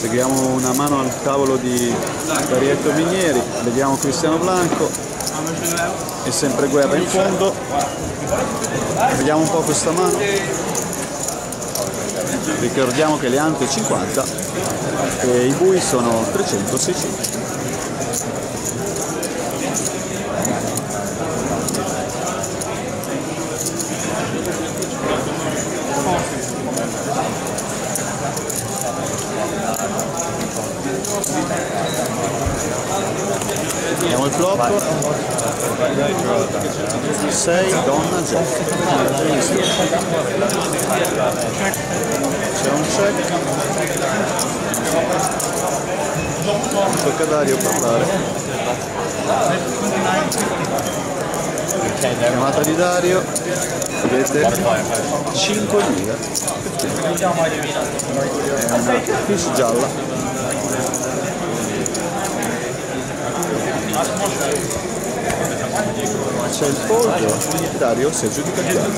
Seguiamo una mano al tavolo di Garietto Minieri, vediamo Cristiano Blanco e sempre guerra in fondo. Vediamo un po' questa mano. Ricordiamo che le ante 50 e i bui sono 300-600. Vediamo il flop 6 donna jack c'è un check. Tocca a Dario parlare. Chiamata di Dario. Vedete? 5.000 è una fish gialla c'è il foglio Dario si aggiudica di là